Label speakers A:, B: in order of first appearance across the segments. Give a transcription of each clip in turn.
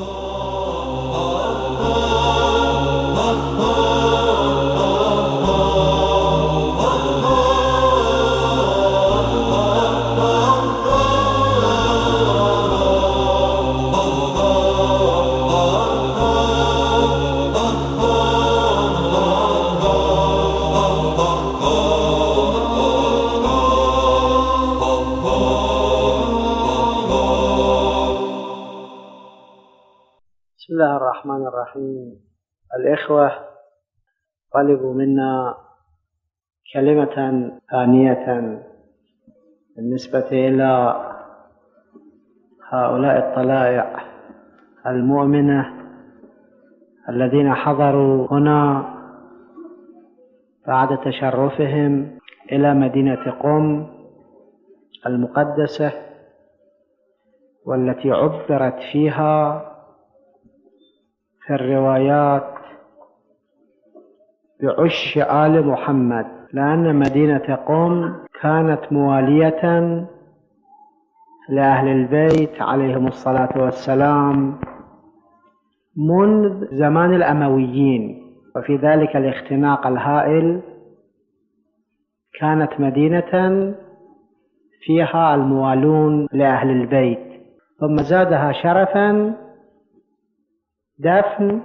A: Oh. ثانية بالنسبة إلى هؤلاء الطلائع المؤمنة الذين حضروا هنا بعد تشرفهم إلى مدينة قم المقدسة والتي عبرت فيها في الروايات بعش آل محمد لأن مدينة قم كانت موالية لأهل البيت عليهم الصلاة والسلام منذ زمان الأمويين. وفي ذلك الاختناق الهائل كانت مدينة فيها الموالون لأهل البيت. ثم زادها شرفا دفن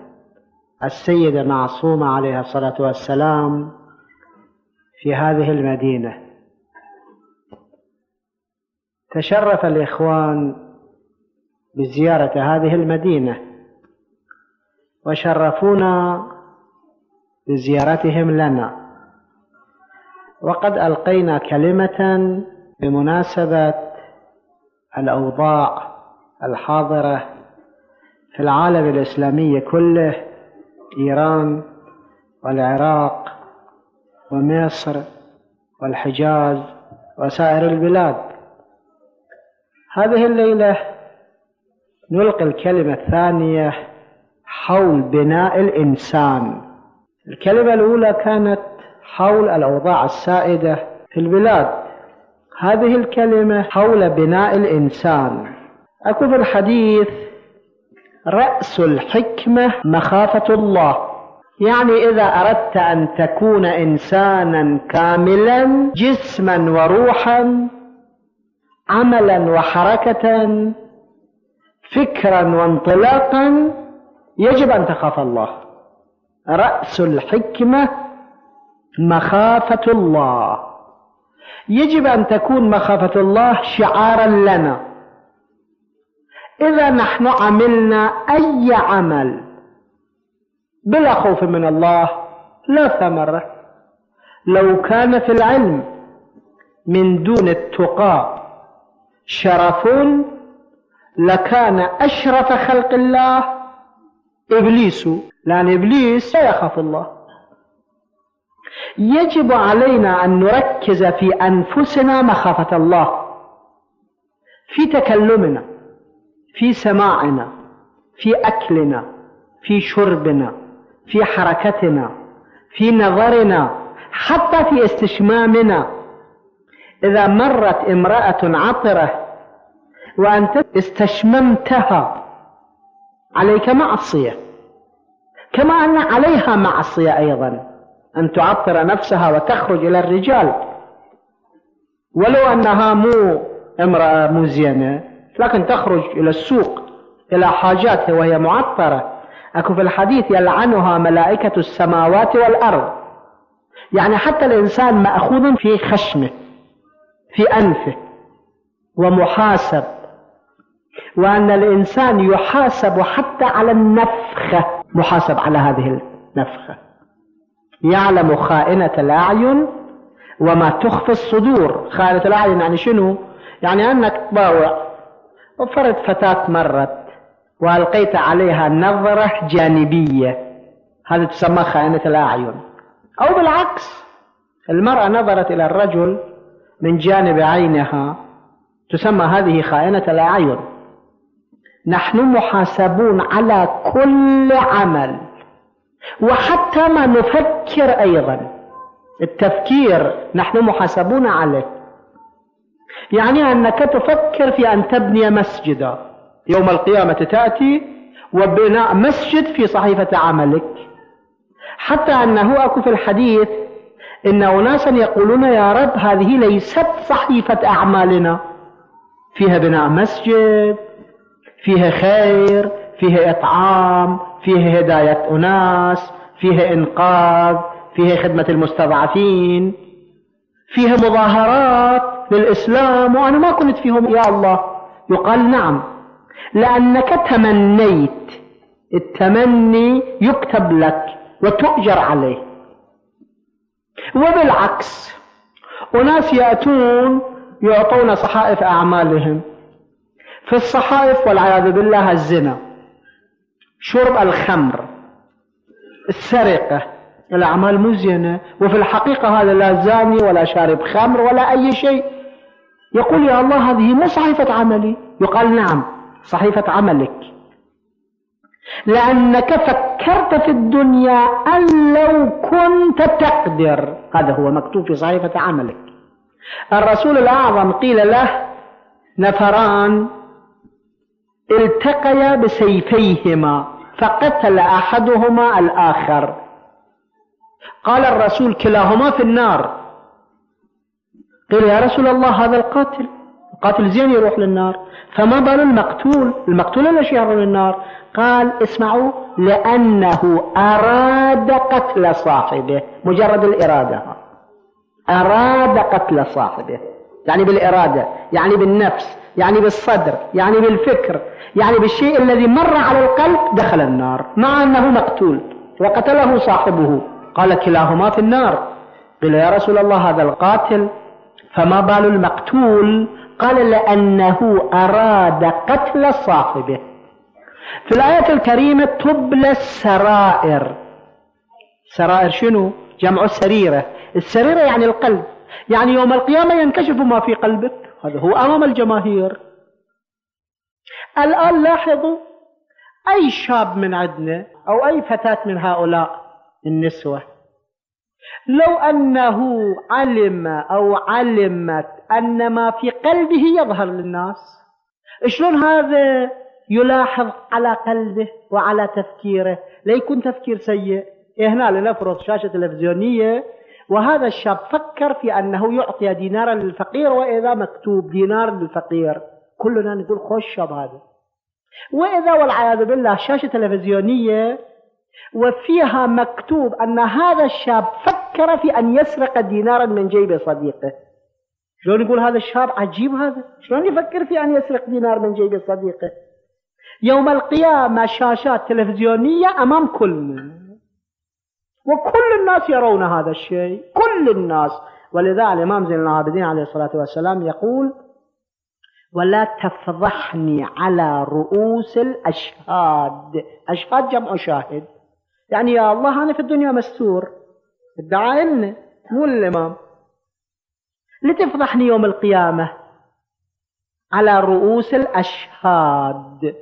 A: السيدة معصومة عليها الصلاة والسلام في هذه المدينة. تشرف الإخوان بزيارة هذه المدينة وشرفونا بزيارتهم لنا. وقد ألقينا كلمة بمناسبة الأوضاع الحاضرة في العالم الإسلامي كله إيران والعراق ومصر والحجاز وسائر البلاد. هذه الليلة نلقي الكلمة الثانية حول بناء الإنسان. الكلمة الأولى كانت حول الأوضاع السائدة في البلاد. هذه الكلمة حول بناء الإنسان. أكو في الحديث رأس الحكمة مخافة الله. يعني إذا أردت أن تكون إنسانا كاملا جسما وروحا عملا وحركة فكرا وانطلاقا يجب أن تخاف الله. رأس الحكمة مخافة الله. يجب أن تكون مخافة الله شعارا لنا. إذا نحن عملنا أي عمل بلا خوف من الله لا ثمرة لو كان في العلم من دون التقى شرف لكان أشرف خلق الله إبليس. لأن إبليس لا يخاف الله. يجب علينا أن نركز في أنفسنا مخافة الله في تكلمنا. في سماعنا في أكلنا في شربنا في حركتنا في نظرنا حتى في استشمامنا. إذا مرت امرأة عطرة وأنت استشممتها عليك معصية كما أن عليها معصية أيضا أن تعطر نفسها وتخرج إلى الرجال. ولو أنها مو امرأة مزينة لكن تخرج إلى السوق إلى حاجاتها وهي معطرة. أكو في الحديث يلعنها ملائكة السماوات والأرض. يعني حتى الإنسان مأخوذ في خشمه في أنفه ومحاسب. وأن الإنسان يحاسب حتى على النفخة محاسب على هذه النفخة يعلم خائنة الأعين وما تخفي الصدور. خائنة الأعين يعني شنو؟ يعني أنك تباوع وفرض فتاة مرت وألقيت عليها نظرة جانبية. هذه تسمى خائنة الأعين. أو بالعكس المرأة نظرت إلى الرجل من جانب عينها. تسمى هذه خائنة الأعين. نحن محاسبون على كل عمل وحتى ما نفكر أيضا. التفكير نحن محاسبون عليه. يعني أنك تفكر في أن تبني مسجدا. يوم القيامة تأتي وبناء مسجد في صحيفة عملك. حتى أنه أكو في الحديث إن أناسا يقولون يا رب هذه ليست صحيفة أعمالنا. فيها بناء مسجد فيها خير فيها إطعام فيها هداية أناس فيها إنقاذ فيها خدمة المستضعفين فيها مظاهرات. للإسلام وأنا ما كنت فيهم يا الله. يقال نعم. لأنك تمنيت. التمني يكتب لك وتؤجر عليه. وبالعكس أناس يأتون يعطون صحائف أعمالهم. في الصحائف والعياذ بالله الزنا شرب الخمر السرقة الأعمال مزينة. وفي الحقيقة هذا لا زاني ولا شارب خمر ولا أي شيء. يقول يا الله هذه مو صحيفة عملي. يقال نعم صحيفة عملك. لأنك فكرت في الدنيا أن لو كنت تقدر. هذا هو مكتوب في صحيفة عملك. الرسول الأعظم قيل له نفران التقيا بسيفيهما فقتل أحدهما الآخر. قال الرسول كلاهما في النار. قيل يا رسول الله هذا القاتل. القاتل زين يروح للنار. فما بال المقتول؟ المقتول ليش يروح للنار قال اسمعوا لأنه أراد قتل صاحبه مجرد الإرادة. أراد قتل صاحبه. يعني بالإرادة يعني بالنفس يعني بالصدر يعني بالفكر يعني بالشيء الذي مر على القلب دخل النار. مع أنه مقتول وقتله صاحبه. قال كلاهما في النار. قيل يا رسول الله هذا القاتل فما بال المقتول؟ قال لأنه أراد قتل صاحبه. في الآية الكريمة تبلى السرائر. سرائر شنو؟ جمع السريرة. السريرة يعني القلب. يعني يوم القيامة ينكشف ما في قلبك. هذا هو أمام الجماهير. الآن لاحظوا أي شاب من عندنا أو أي فتاة من هؤلاء النسوة لو أنه علم أو علمت أن ما في قلبه يظهر للناس شلون هذا يلاحظ على قلبه وعلى تفكيره؟ لا يكون تفكير سيء؟ إيه هنا لنفرض شاشة تلفزيونية وهذا الشاب فكر في أنه يعطي دينارا للفقير وإذا مكتوب دينار للفقير كلنا نقول خوش شاب هذا. وإذا والعياذ بالله شاشة تلفزيونية وفيها مكتوب أن هذا الشاب فكر في أن يسرق دينارا من جيب صديقه. شلون يقول هذا الشاب عجيب هذا؟ شلون يفكر في أن يسرق دينار من جيب صديقه؟ يوم القيامة شاشات تلفزيونية أمام كل وكل الناس يرون هذا الشيء. كل الناس. ولذا الإمام زين العابدين عليه الصلاة والسلام يقول ولا تفضحني على رؤوس الأشهاد. أشهاد جمع شاهد. يعني يا الله أنا في الدنيا مستور. ادعى لنا مو الإمام. لتفضحني يوم القيامة على رؤوس الأشهاد.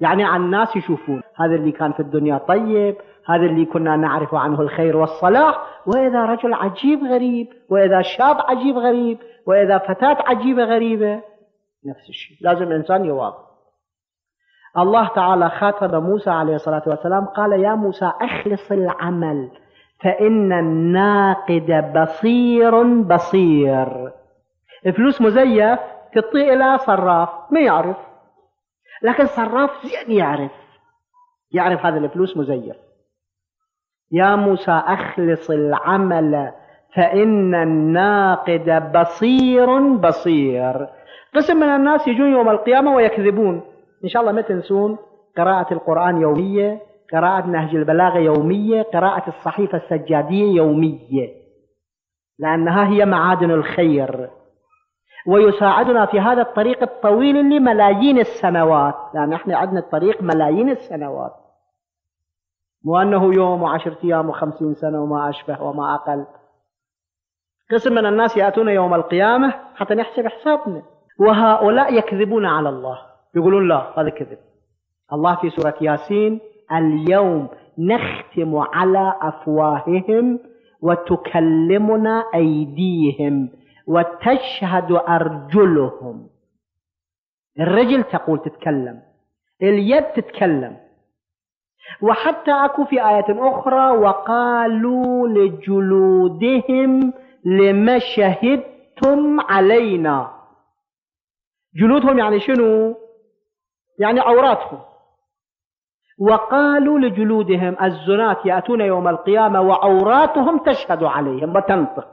A: يعني على الناس يشوفون هذا اللي كان في الدنيا طيب هذا اللي كنا نعرف عنه الخير والصلاح وإذا رجل عجيب غريب وإذا شاب عجيب غريب وإذا فتاة عجيبة غريبة نفس الشيء. لازم الإنسان يواظب. الله تعالى خاطب موسى عليه الصلاة والسلام قال يا موسى أخلص العمل فإن الناقد بصير بصير. فلوس مزيف تطيء إلى صراف ما يعرف. لكن صراف زين يعرف. يعرف هذا الفلوس مزيف. يا موسى أخلص العمل فإن الناقد بصير بصير. قسم من الناس يجون يوم القيامة ويكذبون. إن شاء الله ما تنسون قراءة القرآن يومية قراءة نهج البلاغة يومية قراءة الصحيفة السجادية يومية. لأنها هي معادن الخير. ويساعدنا في هذا الطريق الطويل لملايين السنوات. لأن إحنا عندنا الطريق ملايين السنوات. مو أنه يوم وعشرة أيام وخمسين سنة وما أشبه وما أقل. قسم من الناس يأتون يوم القيامة حتى نحسب حسابنا. وهؤلاء يكذبون على الله. يقولون لا هذا كذب. الله في سورة ياسين اليوم نختم على أفواههم وتكلمنا أيديهم وتشهد أرجلهم. الرجل تقول تتكلم اليد تتكلم. وحتى أكو في آية أخرى وقالوا لجلودهم لما شهدتم علينا. جلودهم يعني شنو؟ يعني عوراتهم. وقالوا لجلودهم الزنات يأتون يوم القيامة وعوراتهم تشهد عليهم وتنطق.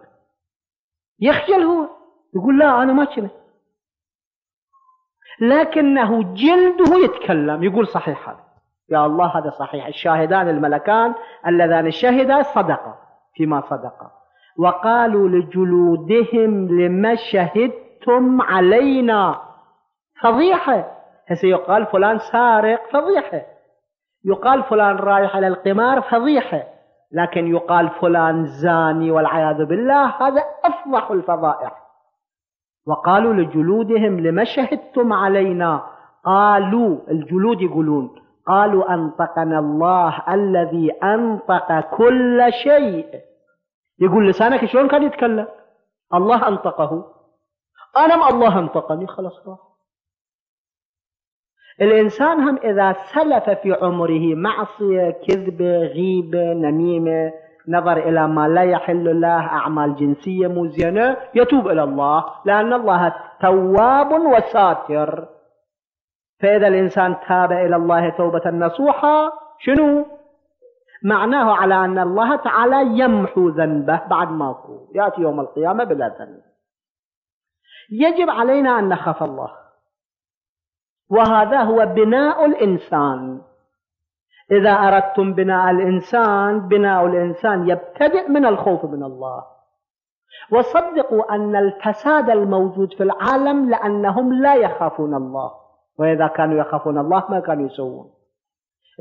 A: يخجل هو يقول لا أنا ما كنت لكنه جلده يتكلم يقول صحيح هذا. يا الله هذا صحيح. الشاهدان الملكان اللذان شهدا صدقا فيما صدقا. وقالوا لجلودهم لما شهدتم علينا؟ فضيحة. هسه يقال فلان سارق فضيحة. يقال فلان رايح على القمار فضيحة. لكن يقال فلان زاني والعياذ بالله هذا أفضح الفضائح. وقالوا لجلودهم لما شهدتم علينا؟ قالوا الجلود يقولون قالوا أنطقنا الله الذي أنطق كل شيء. يقول لسانك شلون كان يتكلم؟ الله أنطقه. أنا ما الله أنطقني. خلاص راح الإنسان هم إذا سلف في عمره معصية كذبة غيبة نميمة نظر إلى ما لا يحل له أعمال جنسية مو زينة يتوب إلى الله لأن الله تواب وساتر. فإذا الإنسان تاب إلى الله توبة نصوحة شنو؟ معناه على أن الله تعالى يمحو ذنبه بعد ما يأتي يوم القيامة بلا ذنب. يجب علينا أن نخاف الله. وهذا هو بناء الإنسان. إذا أردتم بناء الإنسان بناء الإنسان يبتدئ من الخوف من الله. وصدقوا أن الفساد الموجود في العالم لأنهم لا يخافون الله. وإذا كانوا يخافون الله ما كانوا يسوون.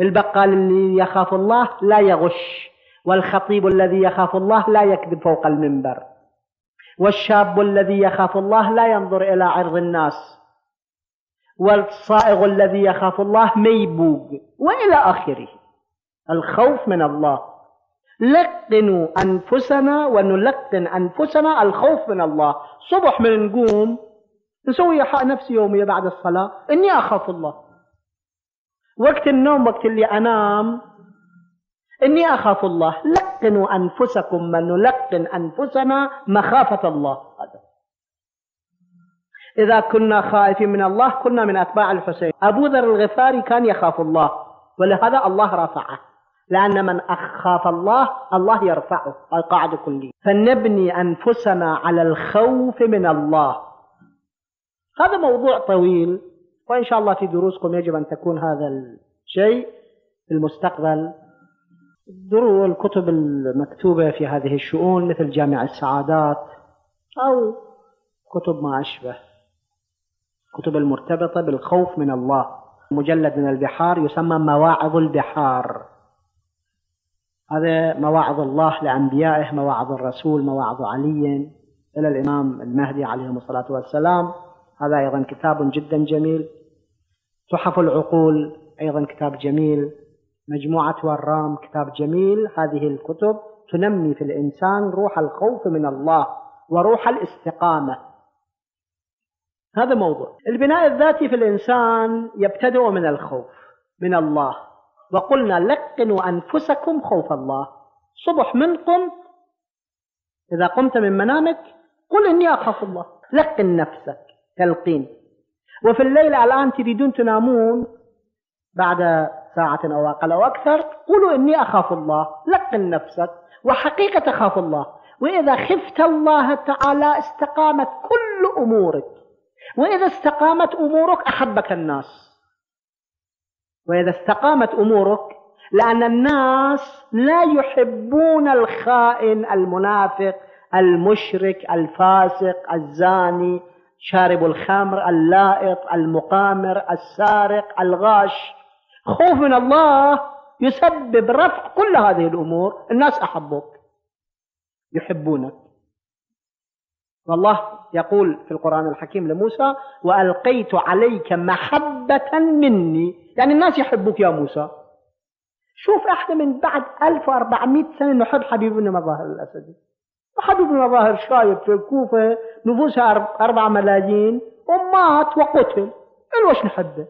A: البقال اللي يخاف الله لا يغش والخطيب الذي يخاف الله لا يكذب فوق المنبر. والشاب الذي يخاف الله لا ينظر إلى عرض الناس. والصائغ الذي يخاف الله ميبوق وإلى آخره. الخوف من الله. لقنوا أنفسنا ونلقن أنفسنا الخوف من الله. صبح من نقوم نسوي نفسي يومية بعد الصلاة. إني أخاف الله. وقت النوم وقت اللي أنام إني أخاف الله. لقنوا أنفسكم من نلقن أنفسنا مخافة الله. هذا إذا كنا خائفين من الله كنا من أتباع الحسين. أبو ذر الغفاري كان يخاف الله ولهذا الله رفعه. لأن من أخاف الله الله يرفعه القاعدة كلية. فنبني أنفسنا على الخوف من الله. هذا موضوع طويل وإن شاء الله في دروسكم يجب أن تكون هذا الشيء في المستقبل. دروس الكتب المكتوبة في هذه الشؤون مثل جامع السعادات أو كتب ما أشبه. كتب المرتبطة بالخوف من الله. مجلد من البحار يسمى مواعظ البحار. هذا مواعظ الله لأنبيائه مواعظ الرسول مواعظ علي. إلى الإمام المهدي عليه الصلاة والسلام. هذا أيضا كتاب جدا جميل. تحف العقول أيضا كتاب جميل. مجموعة ورام كتاب جميل. هذه الكتب تنمي في الإنسان روح الخوف من الله وروح الاستقامة. هذا موضوع. البناء الذاتي في الإنسان يبتدئ من الخوف من الله. وقلنا لقنوا أنفسكم خوف الله. صبح من قمت إذا قمت من منامك قل إني أخاف الله. لقن نفسك تلقين وفي الليل الآن تريدون تنامون بعد ساعة أو أقل أو أكثر قولوا إني أخاف الله. لقن نفسك وحقيقة تخاف الله. وإذا خفت الله تعالى استقامت كل أمورك. وإذا استقامت أمورك أحبك الناس. وإذا استقامت أمورك لأن الناس لا يحبون الخائن المنافق المشرك الفاسق الزاني شارب الخمر اللائط المقامر السارق الغاش. خوف من الله يسبب رفع كل هذه الأمور. الناس أحبوك يحبونك. والله يقول في القرآن الحكيم لموسى وألقيت عليك محبة مني. يعني الناس يحبوك يا موسى. شوف إحنا من بعد 1400 سنة نحب حبيبنا مظاهر الأسدي. وحبيبنا مظاهر شايب في الكوفة نفوسها أربع ملايين ومات وقتل. الوش نحبه؟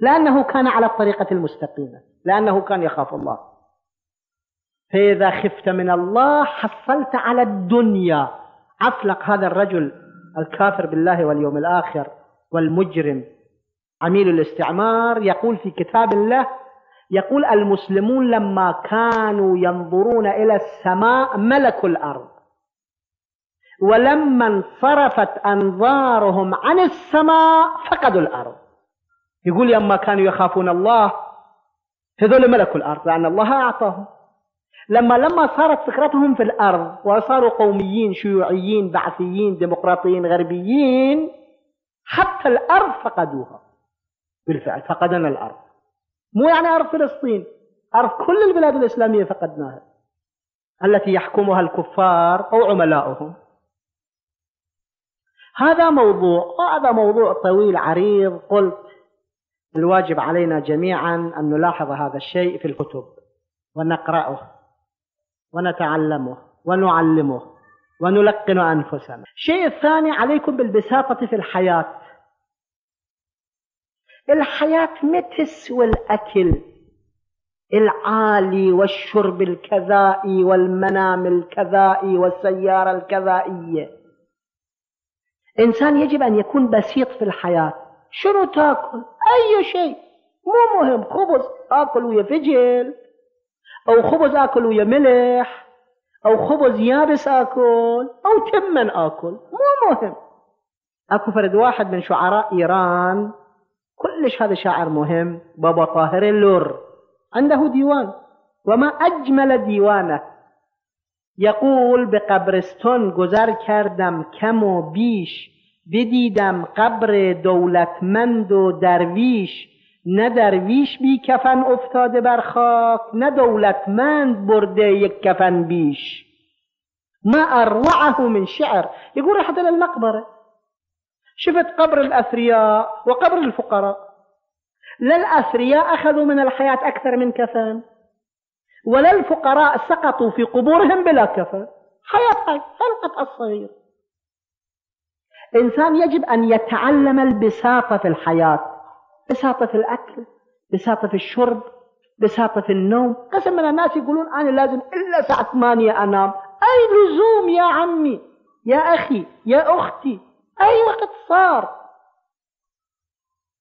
A: لأنه كان على الطريقة المستقيمة لأنه كان يخاف الله. فإذا خفت من الله حصلت على الدنيا. عفلق هذا الرجل الكافر بالله واليوم الآخر والمجرم. عميل الاستعمار يقول في كتاب الله يقول المسلمون لما كانوا ينظرون إلى السماء ملكوا الأرض. ولما انصرفت أنظارهم عن السماء فقدوا الأرض. يقول لما كانوا يخافون الله هذول ملكوا الأرض لأن الله أعطاهم. لما لما صارت فكرتهم في الأرض وصاروا قوميين شيوعيين بعثيين ديمقراطيين غربيين حتى الأرض فقدوها. بالفعل فقدنا الأرض. مو يعني أرض فلسطين أرض كل البلاد الإسلامية فقدناها التي يحكمها الكفار أو عملاؤهم. هذا موضوع وهذا موضوع طويل عريض قلت الواجب علينا جميعا أن نلاحظ هذا الشيء في الكتب ونقرأه. ونتعلمه ونعلمه ونلقن أنفسنا. الشيء الثاني عليكم بالبساطة في الحياة. الحياة ما تسوى الأكل العالي والشرب الكذائي والمنام الكذائي والسيارة الكذائية. إنسان يجب أن يكون بسيط في الحياة. شنو تأكل؟ أي شيء. مو مهم. خبز. آكل ويا فجل. أو خبز آكل ويا ملح أو خبز يابس آكل أو تمن آكل. مو مهم. أكو فرد واحد من شعراء إيران كلش هذا شاعر مهم بابا طاهر اللور. عنده ديوان وما أجمل ديوانه. يقول بقبرستون گذر کردم کم و بیش بدیدم قبر دولتمند و درویش. نه درویش بی کفن افتاده بر خاک نه دولتمند برده یک کفن بیش. ما أروعه من شعر. يقول رحت إلى المقبرة. شفت قبر الأثرياء وقبر الفقراء لا الأثرياء أخذوا من الحياة أكثر من كفن ولا الفقراء سقطوا في قبورهم بلا كفن حياة خلقة الصغير إنسان يجب أن يتعلم البساطة في الحياة بساطة في الأكل بساطة في الشرب بساطة في النوم. قسم من الناس يقولون أنا لازم إلا ساعة ثمانية أنام. أي لزوم يا عمي يا أخي يا أختي؟ أي وقت صار؟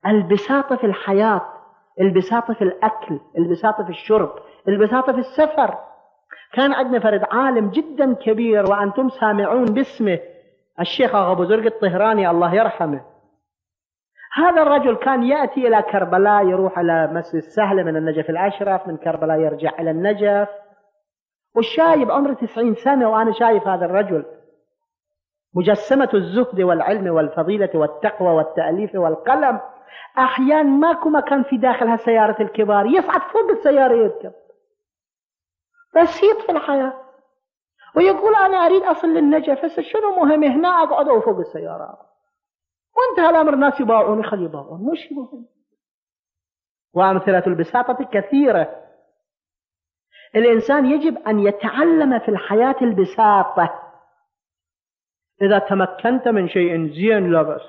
A: البساطة في الحياة البساطة في الأكل البساطة في الشرب البساطة في السفر. كان عندنا فرد عالم جدا كبير وأنتم سامعون باسمه الشيخ أبو زرق الطهراني الله يرحمه. هذا الرجل كان يأتي إلى كربلاء يروح إلى مسجد السهلة من النجف الأشرف من كربلاء يرجع إلى النجف. والشايب عمره تسعين سنة وأنا شايف هذا الرجل. مجسمة الزهد والعلم والفضيلة والتقوى والتأليف والقلم. أحيانا ماكو مكان في داخل هالسيارة الكبار يصعد فوق السيارة يركب. بسيط في الحياة. ويقول أنا أريد أصل للنجف هسه شنو مهم؟ هنا أقعد فوق السيارة. وانتهى الأمر الناس يباعون خلي يباعون مش مهم وأمثلة البساطة كثيرة. الإنسان يجب أن يتعلم في الحياة البساطة. إذا تمكنت من شيء زين لا بأس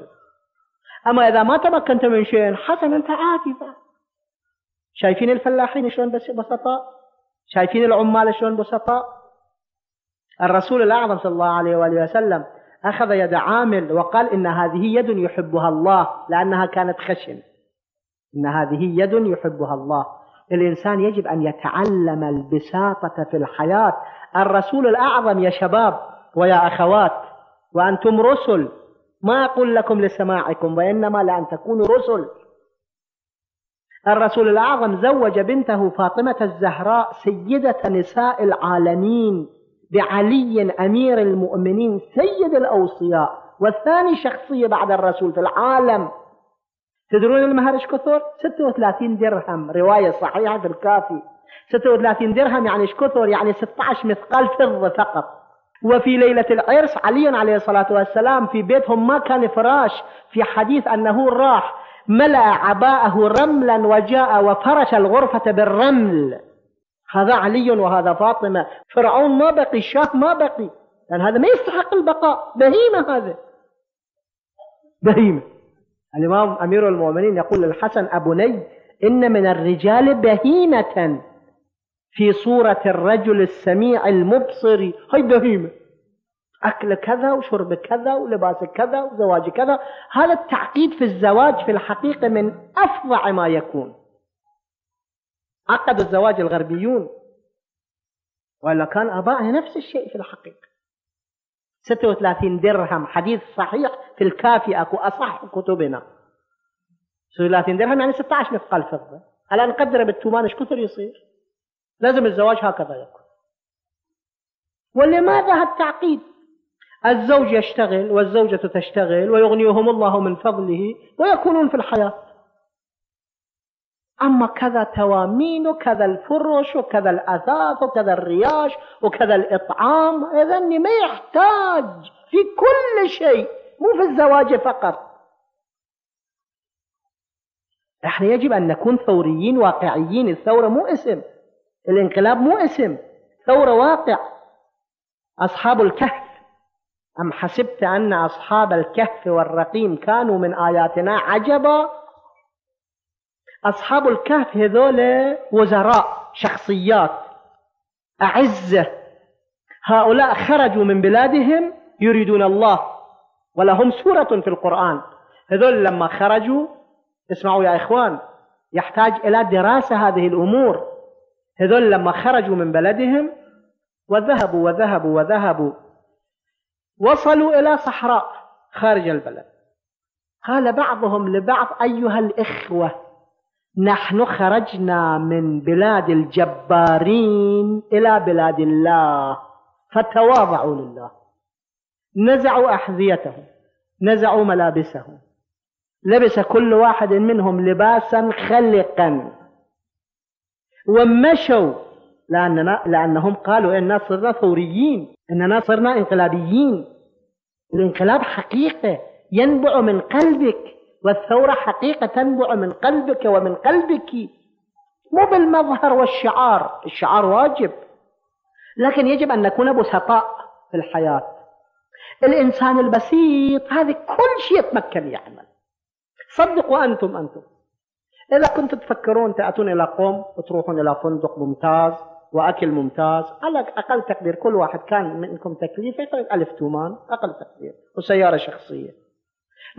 A: أما إذا ما تمكنت من شيء حسن أنت عادي. شايفين الفلاحين شلون بسطاء؟ شايفين العمال شلون بسطاء؟ الرسول الأعظم صلى الله عليه وآله وسلم أخذ يد عامل وقال إن هذه يد يحبها الله لأنها كانت خشن. إن هذه يد يحبها الله. الإنسان يجب أن يتعلم البساطة في الحياة. الرسول الأعظم يا شباب ويا أخوات وأنتم رسل. ما أقول لكم لسماعكم وإنما لأن تكونوا رسل. الرسول الأعظم زوج بنته فاطمة الزهراء سيدة نساء العالمين. بعلي أمير المؤمنين سيد الأوصياء والثاني شخصية بعد الرسول في العالم. تدرون المهر إيش كثر؟ 36 درهم. رواية صحيحة في الكافي. 36 درهم يعني إيش كثر؟ يعني 16 مثقال فضة فقط. وفي ليلة العرس علي عليه الصلاة والسلام في بيتهم ما كان فراش. في حديث أنه راح ملأ عباءه رملا وجاء وفرش الغرفة بالرمل. هذا علي وهذا فاطمة. فرعون ما بقي الشاه ما بقي. لأن هذا ما يستحق البقاء. بهيمة هذا. بهيمة. الإمام أمير المؤمنين يقول للحسن أبني إن من الرجال بهيمة. في صورة الرجل السميع المبصر. هاي بهيمة. أكل كذا وشرب كذا ولباس كذا وزواج كذا. هذا التعقيد في الزواج في الحقيقة من أفظع ما يكون. عقدوا الزواج الغربيون. ولا كان آبائنا نفس الشيء في الحقيقة. 36 درهم حديث صحيح في الكافي أكو أصح كتبنا. 36 درهم يعني 16 مثقال فضة. الآن نقدر بالتومان إيش كثر يصير؟ لازم الزواج هكذا يكون. ولماذا هالتعقيد؟ الزوج يشتغل والزوجة تشتغل ويغنيهم الله من فضله ويكونون في الحياة. أما كذا توامين وكذا الفرش وكذا الأثاث وكذا الرياش وكذا الإطعام إذا ما يحتاج في كل شيء مو في الزواج فقط. إحنا يجب أن نكون ثوريين واقعيين الثورة مو اسم الانقلاب مو اسم ثورة واقع. أصحاب الكهف أم حسبت أن أصحاب الكهف والرقيم كانوا من آياتنا عجبا؟ أصحاب الكهف هذول وزراء شخصيات أعزة. هؤلاء خرجوا من بلادهم يريدون الله ولهم سورة في القرآن. هذول لما خرجوا اسمعوا يا إخوان يحتاج إلى دراسة هذه الأمور. هذول لما خرجوا من بلدهم وذهبوا وذهبوا وذهبوا وصلوا إلى صحراء خارج البلد. قال بعضهم لبعض أيها الإخوة نحن خرجنا من بلاد الجبارين إلى بلاد الله فتواضعوا لله. نزعوا أحذيتهم نزعوا ملابسهم لبس كل واحد منهم لباسا خلقا. ومشوا لأننا لأنهم قالوا إننا صرنا ثوريين إننا صرنا إنقلابيين. الإنقلاب حقيقة ينبع من قلبك. والثورة حقيقة تنبع من قلبك ومن قلبك مو بالمظهر والشعار الشعار واجب لكن يجب أن نكون بسطاء في الحياة. الإنسان البسيط هذه كل شيء يتمكن يعمل. صدقوا أنتم أنتم. إذا كنتم تفكرون تأتون إلى قوم وتروحون إلى فندق ممتاز وأكل ممتاز على أقل تقدير كل واحد كان منكم تكليفه يقول ألف تومان أقل تقدير وسيارة شخصية.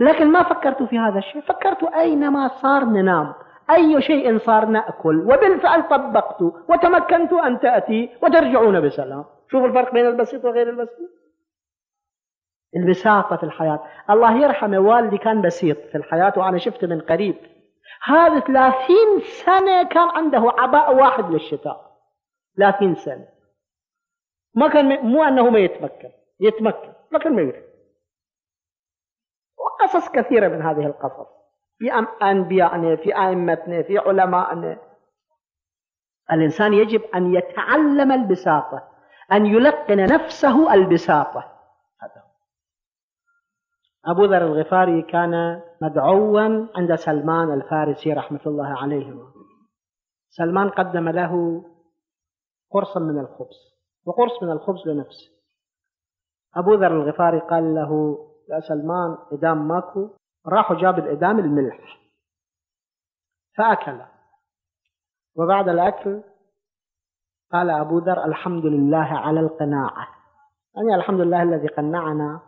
A: لكن ما فكرتوا في هذا الشيء. فكرتوا أينما صار ننام. أي شيء صار نأكل. وبالفعل طبقتوا وتمكنتوا أن تأتي. وترجعون بسلام. شوفوا الفرق بين البسيط وغير البسيط. البساطة في الحياة. الله يرحمه والدي كان بسيط في الحياة وأنا شفته من قريب. هذا ثلاثين سنة كان عنده عباء واحد للشتاء. ثلاثين سنة. ما كان مو أنه ما يتمكن. يتمكن. لكن ما يريد. وقصص كثيرة من هذه القصص. في أنبيائنا في أئمتنا في علمائنا الإنسان يجب أن يتعلم البساطة أن يلقن نفسه البساطة. أبو ذر الغفاري كان مدعوا عند سلمان الفارسي رحمة الله عليه سلمان قدم له قرصا من الخبز وقرص من الخبز لنفسه. أبو ذر الغفاري قال له يا سلمان إدام ماكو. راحوا جاب الإدام الملح. فأكل. وبعد الأكل قال أبو ذر الحمد لله على القناعة. يعني الحمد لله الذي قنعنا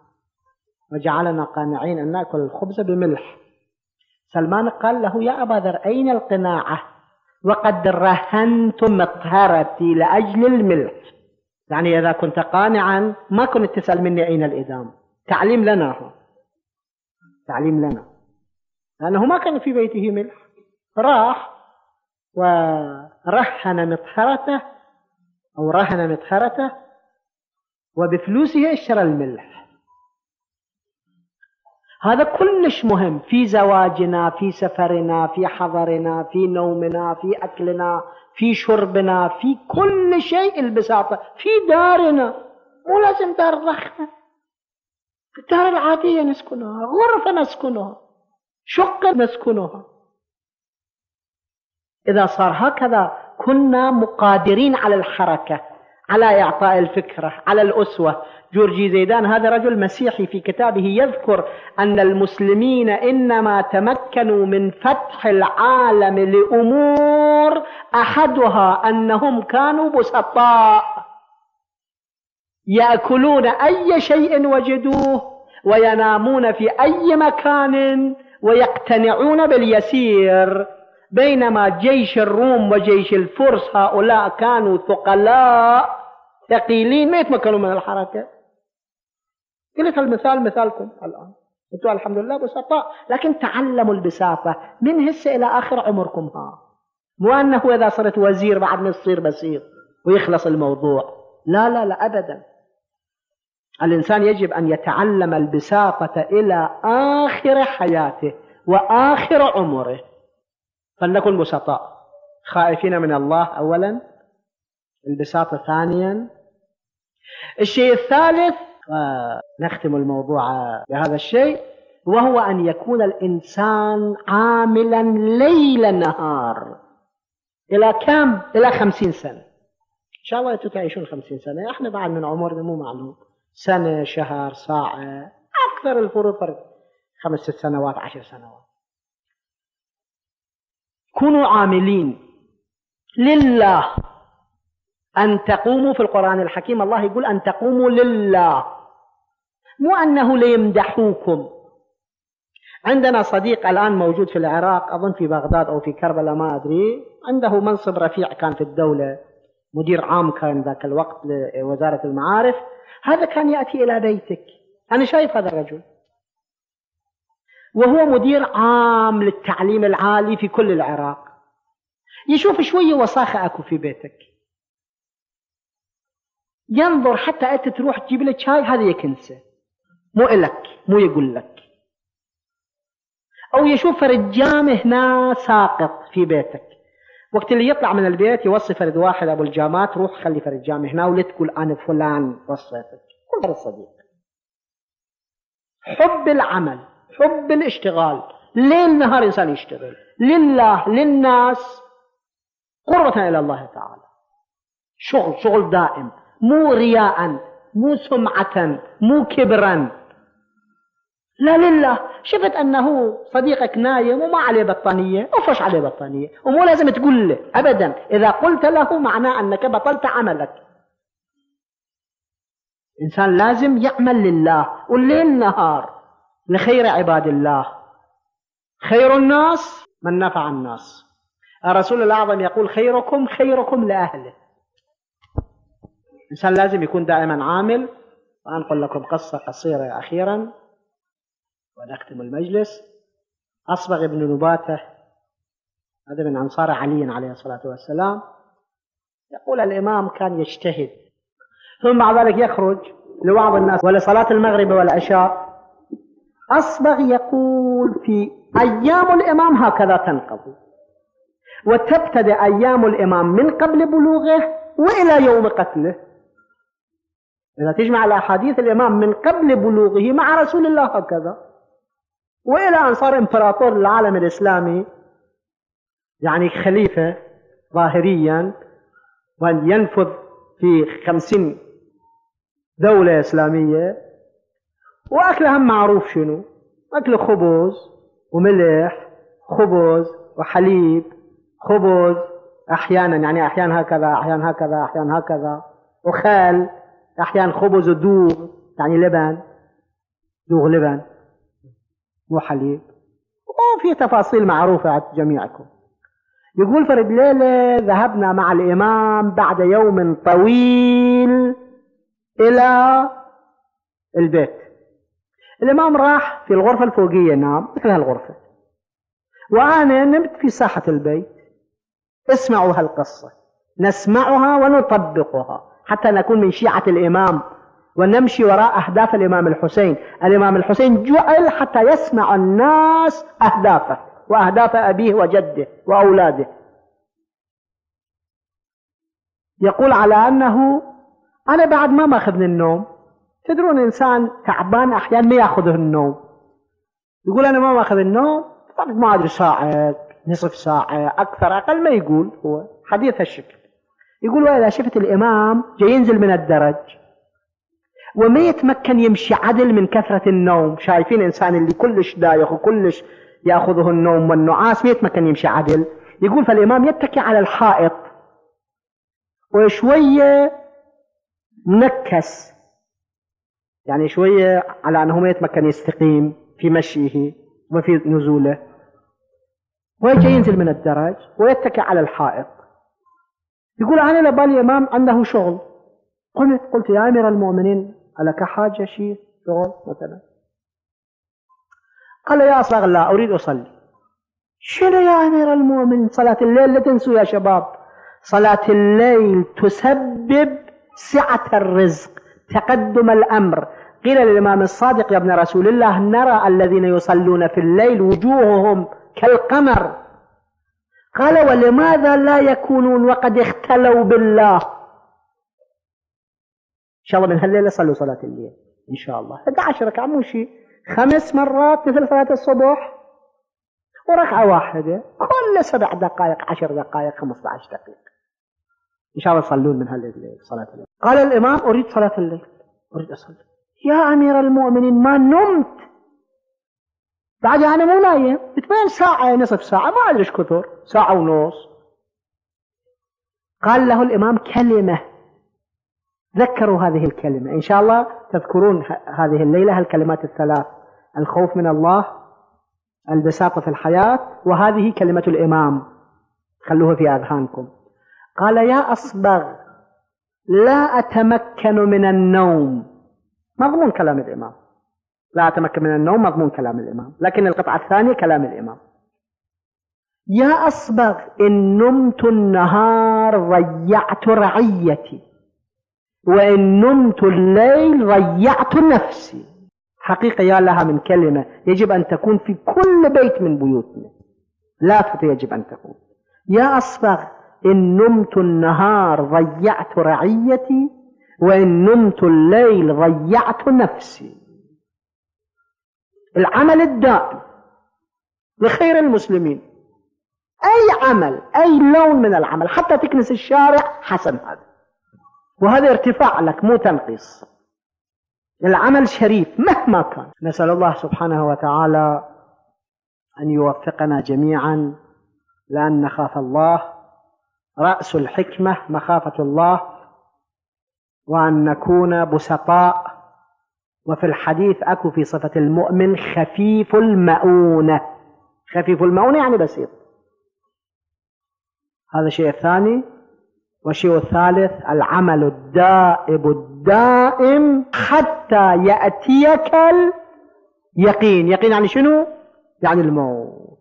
A: وجعلنا قانعين أن نأكل الخبز بملح. سلمان قال له يا أبا ذر أين القناعة؟ وقد رهنت مطهرتي لأجل الملح. يعني إذا كنت قانعا ما كنت تسأل مني أين الإدام. تعليم لنا هو. تعليم لنا. لأنه ما كان في بيته ملح. راح ورهن مطهرته أو رهن مطهرته وبفلوسه اشترى الملح. هذا كلش مهم. في زواجنا في سفرنا في حضرنا في نومنا في أكلنا في شربنا في كل شيء البساطة. في دارنا. مو لازم دار ضخمة الدار العادية نسكنها غرفة نسكنها شقة نسكنها. إذا صار هكذا كنا مقادرين على الحركة على إعطاء الفكرة على الأسوة. جورجي زيدان هذا رجل مسيحي في كتابه يذكر أن المسلمين إنما تمكنوا من فتح العالم لأمور أحدها أنهم كانوا بسطاء. يأكلون أي شيء وجدوه وينامون في أي مكان ويقتنعون باليسير. بينما جيش الروم وجيش الفرس هؤلاء كانوا ثقلاء ثقيلين. ما يتمكنوا من الحركة. قلت المثال مثالكم الآن. أنتم الحمد لله بسطاء. لكن تعلموا البساطة. من هسه إلى آخر عمركم ها. مو أنه إذا صرت وزير بعد ما تصير بسيط ويخلص الموضوع. لا لا لا أبدا. الإنسان يجب أن يتعلم البساطة إلى آخر حياته وآخر عمره. فلنكن بسطاء. خائفين من الله أولا البساطة ثانيا. الشيء الثالث نختم الموضوع بهذا الشيء وهو أن يكون الإنسان عاملا ليل نهار إلى كم؟ إلى خمسين سنة. إن شاء الله تعيشون خمسين سنة. إحنا بعد من عمرنا مو معلوم. سنة شهر ساعة أكثر الفروض فرق خمس ست سنوات عشر سنوات. كونوا عاملين. لله. أن تقوموا في القرآن الحكيم. الله يقول أن تقوموا لله. مو أنه ليمدحوكم. عندنا صديق الآن موجود في العراق أظن في بغداد أو في كربلاء ما أدري. عنده منصب رفيع كان في الدولة. مدير عام كان ذاك الوقت لوزارة المعارف هذا كان يأتي إلى بيتك. أنا شايف هذا الرجل. وهو مدير عام للتعليم العالي في كل العراق. يشوف شوية وساخة أكو في بيتك. ينظر حتى أنت تروح تجيب لك شاي هذا يكنسه. مو إلك مو يقول لك. أو يشوف فرد جامه هنا ساقط في بيتك. وقت اللي يطلع من البيت يوصي فرد واحد أبو الجامات روح خلي فرد جامه هنا ولا تقول أنا فلان وصيتك. كل فرد صديق. حب العمل حب الاشتغال. ليل نهار إنسان يشتغل. لله للناس. قرة إلى الله تعالى. شغل شغل دائم. مو رياء مو سمعة مو كبرا. لا لله. شفت أنه صديقك نايم وما عليه بطانية؟ أفرش عليه بطانية. ومو لازم تقول له أبدا. إذا قلت له معناه أنك بطلت عملك. إنسان لازم يعمل لله. والليل نهار لخير عباد الله. خير الناس من نفع الناس. الرسول الأعظم يقول خيركم خيركم لأهله. الإنسان لازم يكون دائما عامل. وأنقل لكم قصة قصيرة أخيرا. ونختم المجلس. أصبغ بن نباتة هذا من أنصار علي عليه الصلاة والسلام. يقول الإمام كان يجتهد. ثم بعد ذلك يخرج لبعض الناس ولصلاة المغرب والعشاء. أصبغ يقول في أيام الإمام هكذا تنقضي وتبتدئ أيام الإمام من قبل بلوغه وإلى يوم قتله. إذا تجمع الأحاديث الإمام من قبل بلوغه مع رسول الله هكذا. وإلى أن صار إمبراطور للعالم الإسلامي يعني خليفة ظاهريا وأن ينفذ في خمسين دولة إسلامية. وأكلهم معروف شنو؟ أكل خبز وملح خبز وحليب خبز أحيانا يعني أحيانا هكذا أحيانا هكذا أحيانا هكذا. وخال أحيانا خبز ودوغ يعني لبن دوغ لبن. مو حليب وفي تفاصيل معروفة عند جميعكم. يقول فرد ليلة ذهبنا مع الإمام بعد يوم طويل إلى البيت. الإمام راح في الغرفة الفوقية نام مثل هالغرفة. وأنا نمت في ساحة البيت. اسمعوا هالقصة. نسمعها ونطبقها حتى نكون من شيعة الإمام. ونمشي وراء أهداف الإمام الحسين. الإمام الحسين جعل حتى يسمع الناس أهدافه وأهداف أبيه وجده وأولاده. يقول على أنه أنا بعد ما ماخذني النوم تدرون إنسان تعبان أحيانا ما يأخذه النوم. يقول أنا ما ماخذ النوم ما أدري ساعة نصف ساعة أكثر أقل ما يقول هو حديث هالشكل يقول وإذا شفت الإمام جاي ينزل من الدرج. وما يتمكن يمشي عدل من كثرة النوم. شايفين إنسان اللي كلش دايخ وكلش يأخذه النوم والنعاس ما يتمكن يمشي عدل. يقول فالإمام يتكي على الحائط وشوية منكس يعني شوية على أنه ما يتمكن يستقيم في مشيه وفي نزوله. ويجي ينزل من الدرج ويتكي على الحائط. يقول أنا لبالي إمام عنده شغل. قلت قلت يا أمير المؤمنين ألك حاجة شيء شغل مثلا. قال يا أصغر الله أريد أصلي. شنو يا أمير المؤمنين؟ صلاة الليل لا تنسوا يا شباب. صلاة الليل تسبب سعة الرزق تقدم الأمر. قيل للإمام الصادق يا ابن رسول الله نرى الذين يصلون في الليل وجوههم كالقمر. قال ولماذا لا يكونون وقد اختلوا بالله؟ إن شاء الله من هالليلة صلوا صلاة الليل إن شاء الله. 11 ركعة مو شيء خمس مرات مثل صلاة الصبح وركعة واحدة كل سبع دقائق عشر دقائق 15 دقيقة. إن شاء الله تصلون من هالليل صلاة الليل. قال الإمام أريد صلاة الليل. أريد أصلي. يا أمير المؤمنين ما نمت. بعد أنا مو نايم. بين ساعة؟ نصف ساعة. ما أدري إيش كثر. ساعة ونص. قال له الإمام كلمة. ذكروا هذه الكلمة. إن شاء الله تذكرون هذه الليلة الكلمات الثلاث. الخوف من الله البساطة في الحياة وهذه كلمة الإمام. خلوها في أذهانكم. قال يا أصبغ لا أتمكن من النوم. مضمون كلام الإمام. لا أتمكن من النوم مضمون كلام الإمام. لكن القطعة الثانية كلام الإمام. يا أصبغ إن نمت النهار ضيعت رعيتي. وإن نمت الليل ضيعت نفسي. حقيقة يا لها من كلمة يجب أن تكون في كل بيت من بيوتنا. لا يجب أن تكون. يا أصبغ إن نمت النهار ضيعت رعيتي وإن نمت الليل ضيعت نفسي. العمل الدائم لخير المسلمين. أي عمل أي لون من العمل حتى تكنس الشارع حسن هذا. وهذا ارتفاع لك مو تنقيص العمل شريف مهما كان. نسأل الله سبحانه وتعالى أن يوفقنا جميعا لأن نخاف الله رأس الحكمة مخافة الله وأن نكون بسطاء. وفي الحديث أكو في صفة المؤمن خفيف المؤونة. خفيف المؤونة يعني بسيط. هذا الشيء الثاني. والشيء الثالث العمل الدائب الدائم حتى يأتيك اليقين. يقين يعني شنو؟ يعني الموت.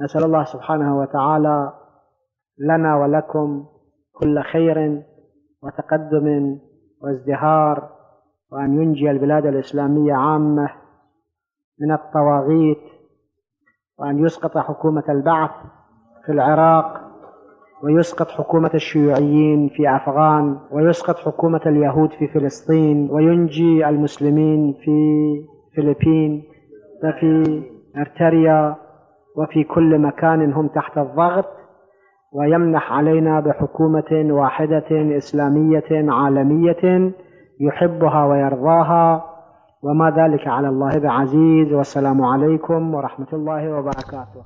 A: نسأل الله سبحانه وتعالى لنا ولكم كل خير وتقدم وازدهار وأن ينجي البلاد الإسلامية عامة من الطواغيت وأن يسقط حكومة البعث في العراق. ويسقط حكومة الشيوعيين في أفغان ويسقط حكومة اليهود في فلسطين وينجي المسلمين في فلبين وفي أرتريا وفي كل مكان هم تحت الضغط ويمنح علينا بحكومة واحدة إسلامية عالمية يحبها ويرضاها. وما ذلك على الله بعزيز. والسلام عليكم ورحمة الله وبركاته.